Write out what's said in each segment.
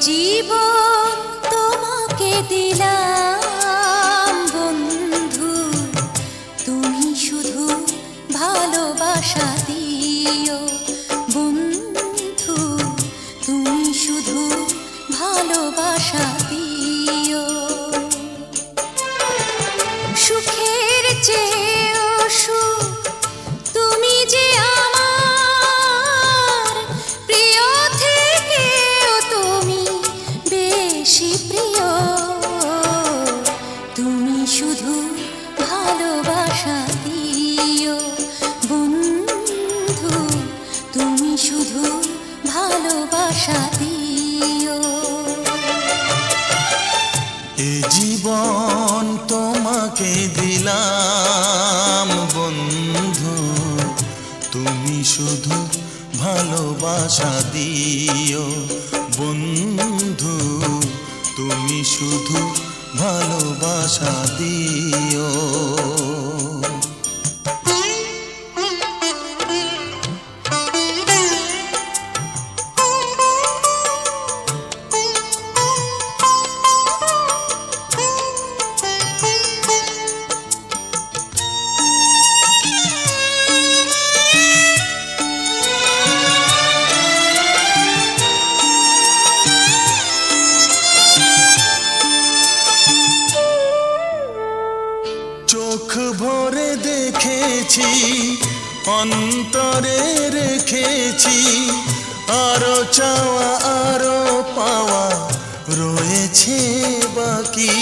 জীবন তোমাকে দিলাম বন্ধু। তুমি শুধু ভালোবাসা বেশি প্রিয়। তুমি শুধু ভালোবাসা দিও। বন্ধু, তুমি শুধু ভালোবাসা দিও। এ জীবন তোমাকে দিলাম, বন্ধু। তুমি শুধু ভালোবাসা দিও, বন্ধু। শুধু ভালোবাসা দিও। দেখেছি অন্তরে রেখেছি। আরও চাওয়া আরও পাওয়া রয়েছে বাকি।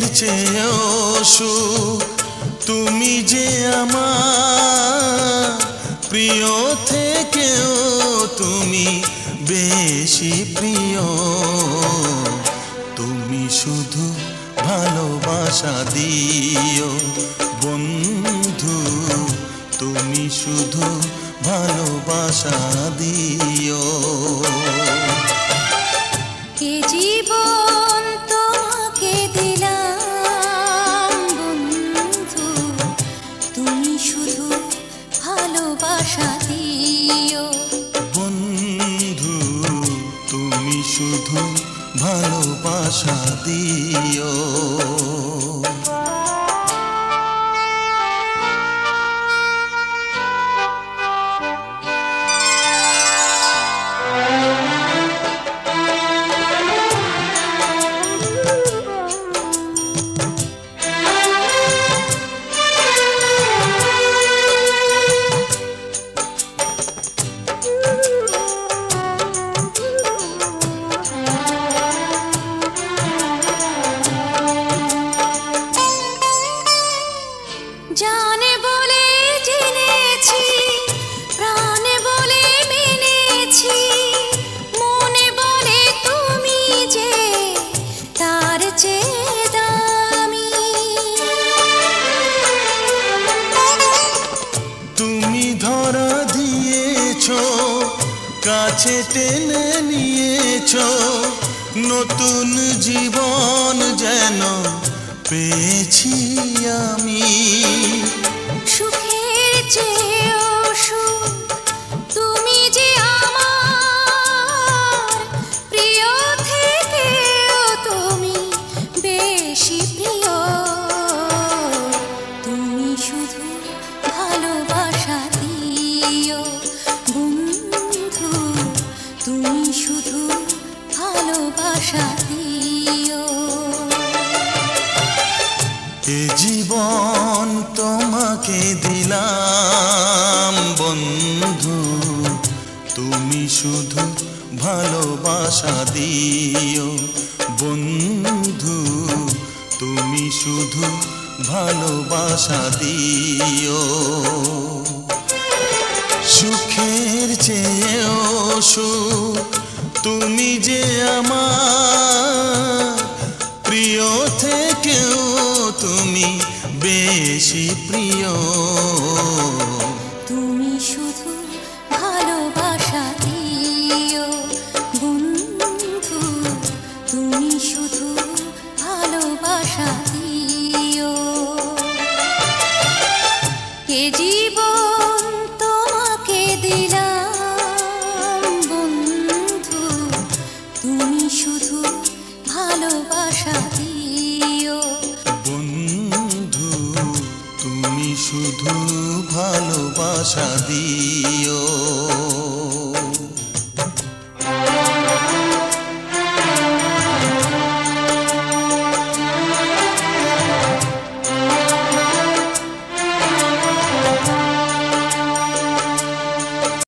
সুখের চেয়েও সুখ। তুমি যে আমার প্রিয় থেকেও তুমি বেশি প্রিয়। কাছে টেনে নিয়েছ নতুন জীবন যেন পেয়েছি আমি। জীবন তোমাকে দিলাম, বন্ধু। তুমি শুধু ভালোবাসা দিও, বন্ধু। তুমি শুধু ভালোবাসা দিও। সুখের চেয়েও সুখ, তুমি যে আমার। প্রিয় থেকেও তুমি বেশি প্রিয়। তুমি শুধু ভালোবাসা দিও, বন্ধু। তুমি শুধু ভালোবাসা দিও। কে জীবন তোমাকে দিলাম, বন্ধু। তুমি শুধু ভালোবাসা দিও। তুমি শুধু ভালোবাসা দিও